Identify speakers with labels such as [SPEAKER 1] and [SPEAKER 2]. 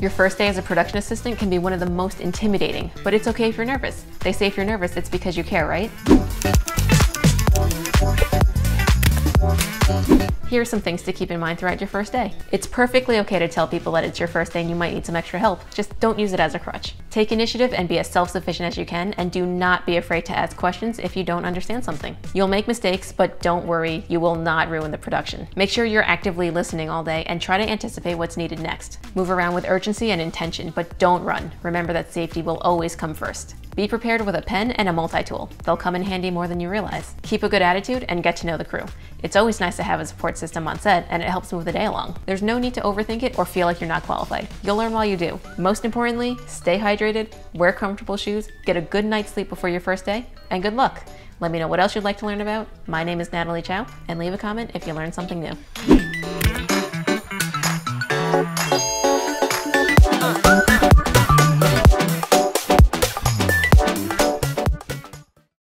[SPEAKER 1] Your first day as a production assistant can be one of the most intimidating, but it's okay if you're nervous. They say if you're nervous, it's because you care, right? Here are some things to keep in mind throughout your first day. It's perfectly okay to tell people that it's your first day and you might need some extra help. Just don't use it as a crutch. Take initiative and be as self-sufficient as you can and do not be afraid to ask questions if you don't understand something. You'll make mistakes, but don't worry, you will not ruin the production. Make sure you're actively listening all day and try to anticipate what's needed next. Move around with urgency and intention, but don't run. Remember that safety will always come first. Be prepared with a pen and a multi-tool. They'll come in handy more than you realize. Keep a good attitude and get to know the crew. It's always nice to have have a support system on set and it helps move the day along. There's no need to overthink it or feel like you're not qualified. You'll learn while you do. Most importantly, stay hydrated, wear comfortable shoes, get a good night's sleep before your first day, and good luck. Let me know what else you'd like to learn about. My name is Natalie Chau, and leave a comment if you learned something new.